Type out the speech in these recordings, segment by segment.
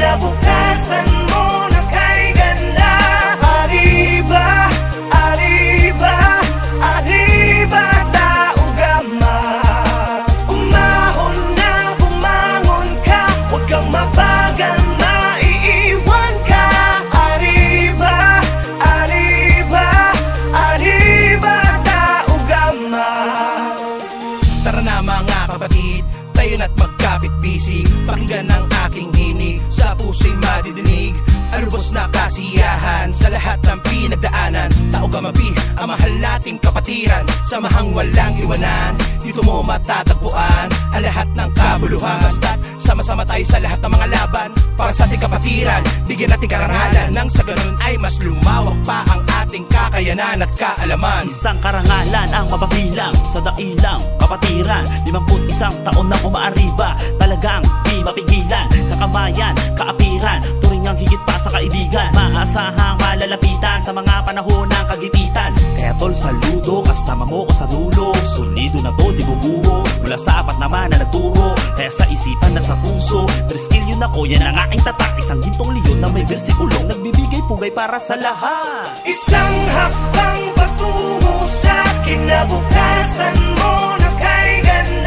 patungo sa kinabukasan mo kapatiran Samahang walang iwanan, dito mo matatagpuan Ang lahat ng kabuluhan. Basta't sama-sama tayo sa lahat ng mga laban. Para sa ating kapatiran, bigyan natin karangalan. Nang sa ganun ay mas lumawak pa ang ating kakayanan at kaalaman. Isang karangalan ang mapabilang sa dailang kapatiran. Limamput isang taon na umaariba Talagang di mapigilan. Kakamayan, kaapiran Turingang higit pa sa kaibigan. Maasahang malalapitan sa mga panahon ng kagipitan. Kaya tol, saludo kasama mo ko sa dulo. Solido na to, di bubuho Mula sa apat naman na nagturo Kaya sa isipan at sa puso Triskill yun ako, yan ang aking tatak. Isang gintong leon na may versikulong. Nagbibigay pugay para sa lahat. Isang hakbang patungo sa kinabukasan mo na kay ganda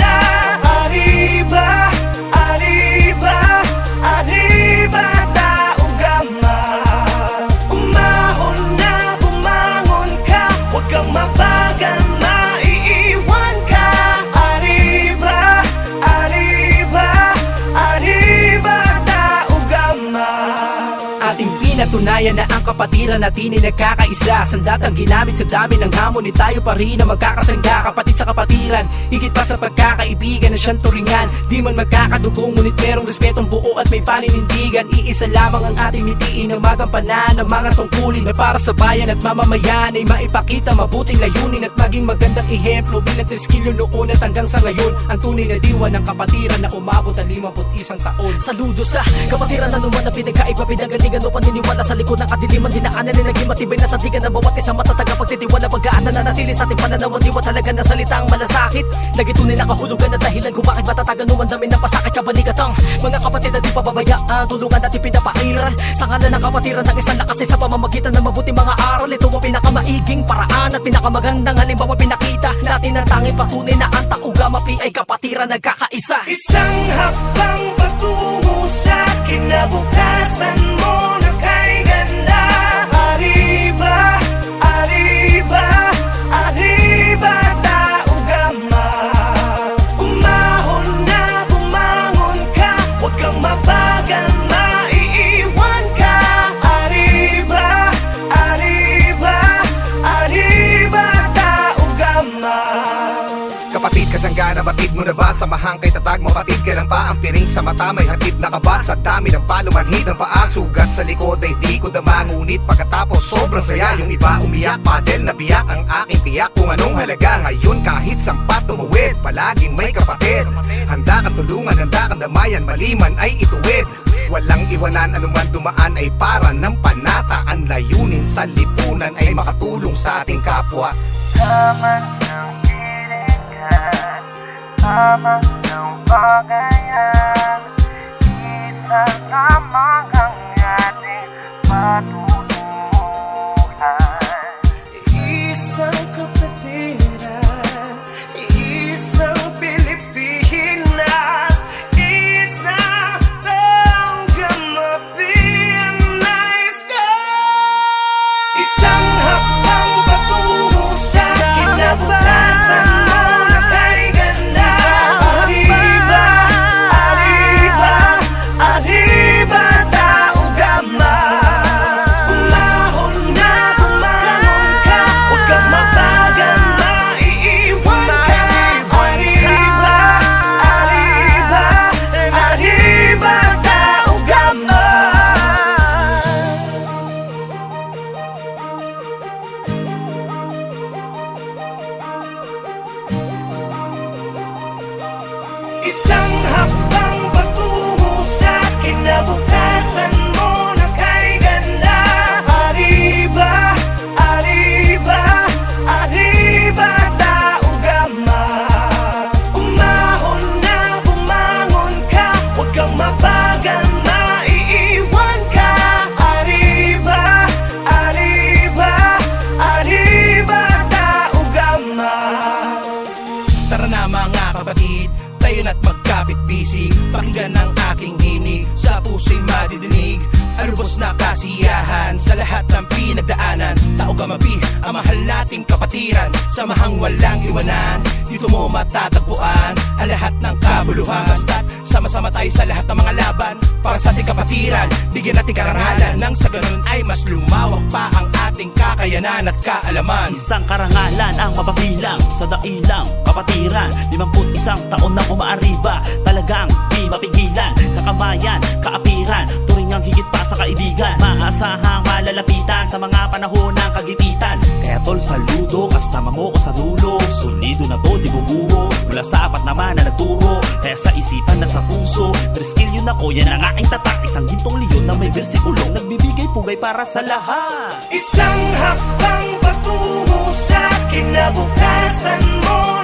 ang kapatiran natin ay nagkakaisa. Sandatang ginamit sa dami ng hamon Ni tayo pa rin na magkakasangga. Kapatid sa kapatiran Higit pa sa pagkakaibigan na siyang turingan. Di man magkakadugong Ngunit merong respetong buo at may paninindigan Iisa lamang ang ating mitiin Na magampanan ng mga tungkulin. Na para sa bayan at mamamayan Ay maipakita mabuting layunin At maging magandang ehemplo Bilang triskilyo noon at hanggang sa ngayon. Ang tunay na diwa ng kapatiran Na umabot ang 51 taon. Saludo sa kapatiran na naman na pinagkaiba Pinagalingan o paniniwala sa likod ng kadiliman Dinaanan na naging matibay na sandigan ng bawat isang matataga Pagtitiwala pagkaan na nanatili sa ating pananaw Diwa talaga na salitang malasakit. Nagitunay na kahulugan na dahilan kung bakit matatagan Numan dami ng pasakit kabalikat ang mga kapatid na di pababayaan Tulungan natin pinapairal Sa ngalan ng kapatiran ng isang lakas ay sa pamamagitan ng mabuting mga aral Ito ang pinakamaiging paraan at pinakamagandang halimbawa pinakita Natin ang tanging patunay na ang taugamapi ay kapatiran nagkakaisa. Isang hakbang patungo sa kinabukasan mo Samahang kay tatag mapatid Kailan pa. Ang piring sa mata may hatid na ka ba? Sa dami ng palumanhid ng paa. Sugat sa likod ay di ko dama. Ngunit pagkatapos sobrang saya. Yung iba umiyak, padel na biyak. Ang aking tiyak kung anong halaga. Ngayon kahit sampat tumuwid Palaging may kapatid. Handa ka tulungan, handa ka damayan. Maliman ay ituwid. Walang iwanan anuman dumaan ay para ng panata. Ang layunin sa lipunan ay makatulong sa ating kapwa. Tama ng Tama ng bagayan Isa lamang ang ating patutunguhan pagdidinig ang na kasiyahan Sa lahat ng pinagdaanan. Tao gamabi, ang mahal nating kapatiran. Samahang walang iwanan Dito mo matatagpuan Ang lahat ng kabuluhan. Basta't sama-sama tayo sa lahat ng mga laban. Para sa ating kapatiran Bigyan natin karangalan. Nang sa ganun ay mas lumawak pa Ang ating kakayanan at kaalaman. Isang karangalan ang mapapilang Sa dailang kapatiran. Limamput isang taon na umaariba Talagang di mapigilan. Kakamayan kaibigan Maasahang malalapitan sa mga panahon ng kagipitan Kaya tol saludo kasama mo ko sa dulo. Solido na to di bubuho Mula sa apat naman na nagturo Kaya sa isipan at sa puso Triskill yun ako. Yan ang aking tatak. Isang gintong leon na may versikulong Nagbibigay pugay para sa lahat. Isang hakbang patungo sa kinabukasan mo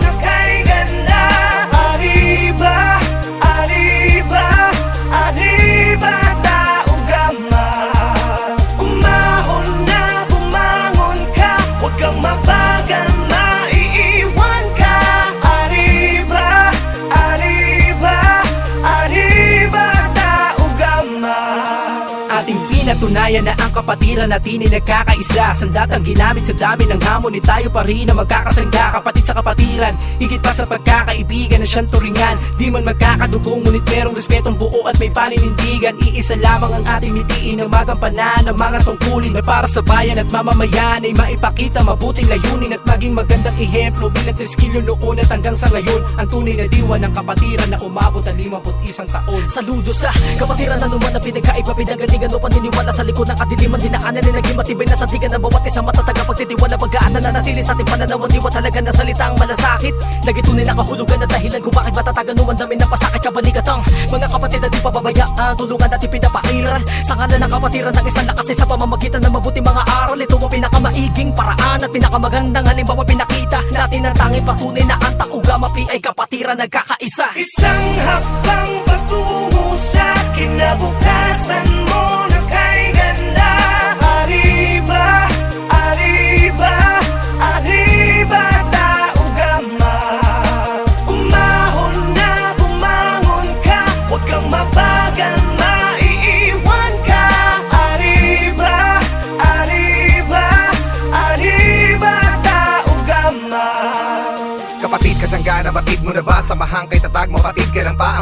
ay nagkakaisa. Sandatang ginamit sa dami ng hamon ni tayo pa rin na magkakasangga. Kapatid sa kapatiran, higit pa sa pagkakaibigan na siyang turingan. Di man magkakadugong ngunit merong respetong buo at may paninindigan. Iisa lamang ang ating mitiin ng magampanan ng mga tungkulin. Na para sa bayan at mamamayan ay maipakita mabuting layunin At maging magandang ehemplo bilang triskilyo noon at hanggang sa ngayon. Ang tunay na diwa ng kapatiran na umabot ang 51 taon. Saludo sa kapatiran na naman na pinagkaiba Pinagaligan o paniniwala sa likod ng kadiliman. Dinaanan na naging matibay na sandigan ng bawat isang matataga Pagtitiwala pagkaan na nanatili sa ating pananaw Ang diwa talaga na salitang malasakit. Lagi tunay na kahulugan at dahilan kung bakit matatagan Numan dami ng pasakit kabalikat ang mga kapatid na di pababayaan Tulungan at ipinapairal Sa ngalan ng kapatiran ng isang lakas sa pamamagitan ng mabuting mga aral. Ito ang pinakamaiging paraan at pinakamagandang halimbawa pinakita Natin ang tanging patunay na ang taugama ay kapatiran nagkakaisa. Isang hakbang patungo sa kinabukasan mo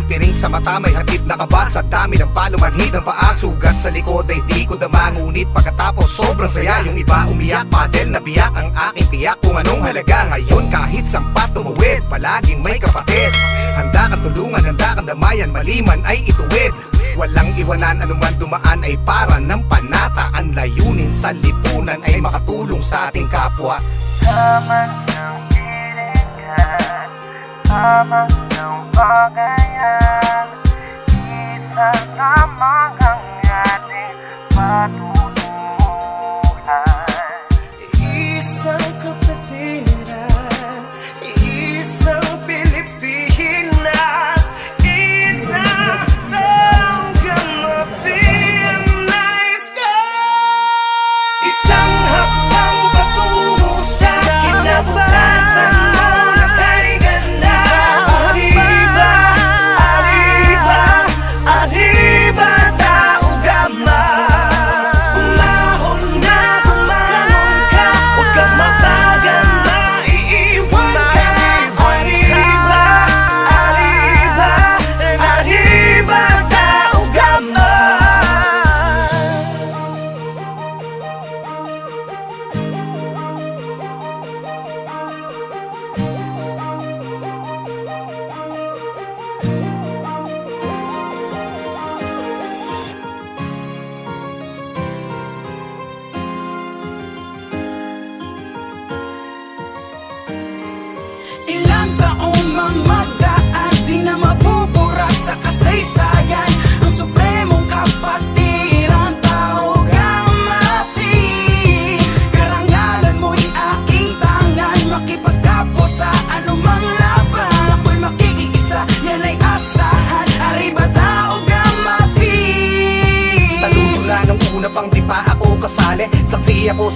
piring sa mata, may hatid na ka ba? Sa dami ng palumanhid ng paa. Sugat sa likod ay di ko dama. Ngunit pagkatapos sobrang saya. Yung iba umiyak, padel na biyak. Ang aking tiyak kung anong halaga. Ngayon kahit sampat tumawid Palaging may kapatid. Handa kang tulungan, handa kang damayan. Maliman ay ituwid. Walang iwanan anuman dumaan ay para ng panata. Ang layunin sa lipunan ay makatulong sa ating kapwa. Tama ng pilingan Tama ng bagayan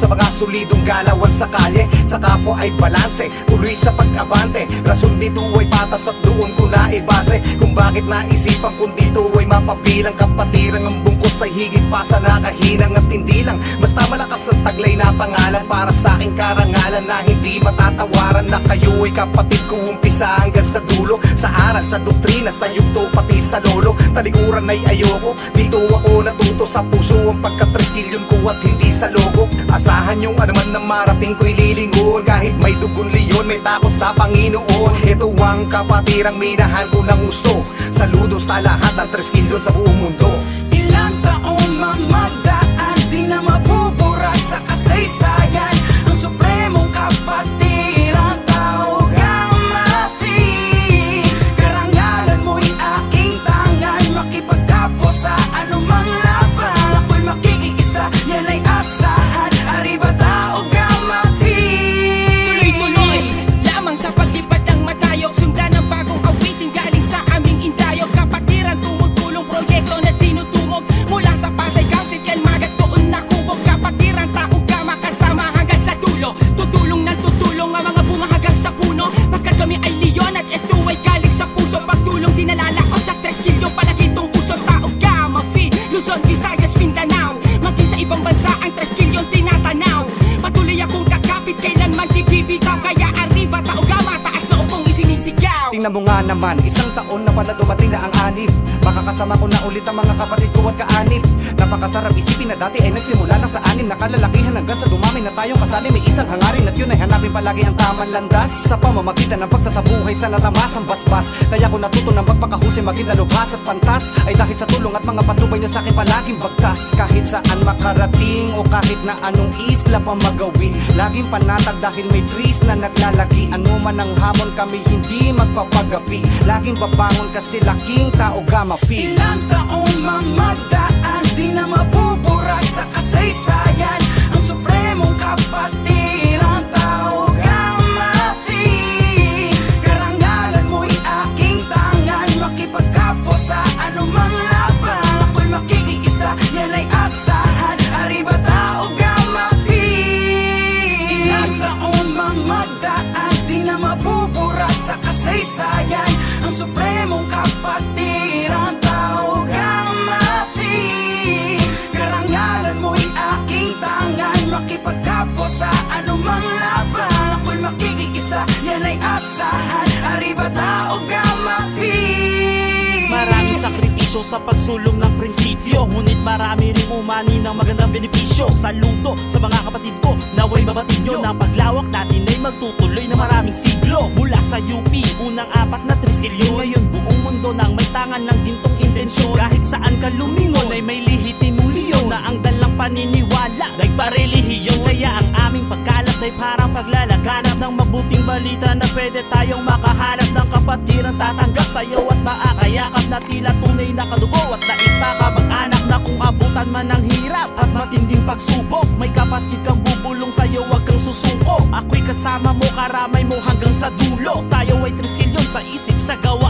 sa mga solidong galawan sa kalye. Sa kapo ay balanse, tuloy sa pag-abante. Rason dito ay patas at doon ko na ibase Kung bakit naisipan kung dito ay mapabilang Kapatirang ang bungkos ay higit pa sa nakahinang at hindi lang. Basta malakas ang taglay na pangalan Para sa aking karangalan na hindi na kayo ay kapatid ko. Umpisa hanggang sa dulo Sa aral, sa doktrina, sa yugto, pati sa lolo. Talikuran ay ayoko, dito ako natuto Sa puso ang pagka-triskilyon ko at hindi sa logo. Asahan yung anuman na marating ko'y lilingon. Kahit may dugon leon, may takot sa Panginoon. Ito ang kapatirang minahan ko ng gusto. Saludo sa lahat ng triskilyon sa buong mundo Tingnan mo nga naman, isang taon na pala dumating na ang anib. Makakasama ko na ulit ang mga kapatid ko at kaanib. Napakasarap isipin na dati ay nagsimula lang sa anim. Nakalalakihan hanggang sa dumami na tayong kasali. May isang hangarin at yun ay hanapin palagi ang tamang landas. Sa pamamagitan ng pagsasabuhay sa natamas ang basbas. Kaya ko natuto ng magpakahusay maging dalubhas at pantas. Ay dahil sa tulong at mga patubay niyo sa akin palaging bagtas. Kahit saan makarating o kahit na anong isla pa magawi Laging panatag dahil may trees na naglalaki. Ano man ang hamon kami hindi magpapagapi Laging babangon kasi laking tao gama feel Ilang taong mamadaan Di na mabubura sa kasaysayan sakripisyo sa pagsulong ng prinsipyo. Ngunit marami rin umani ng magandang benepisyo. Saludo sa mga kapatid ko Naway mabatid nyo. Ang paglawak natin ay magtutuloy na maraming siglo. Mula sa UP, unang apat na triskilyo Ngayon buong mundo nang may tangan ng gintong intensyon. Kahit saan ka lumingon ay may lihitimong leon Na ang dalang paniniwala. Nagparelihiyon Kaya ang aming pagkalat ay parang paglalaganap Ng mabuting balita na pwede tayong makahanap Ng kapatiran tatanggap sa'yo at maakayakap Na tila tunay na kadugo at naipakabag-anak Na kung abutan man ng hirap at matinding pagsubok. May kapatid kang bubulong sa'yo, wag kang susuko. Ako'y kasama mo, karamay mo hanggang sa dulo. Tayo ay triskilyon sa isip, sa gawa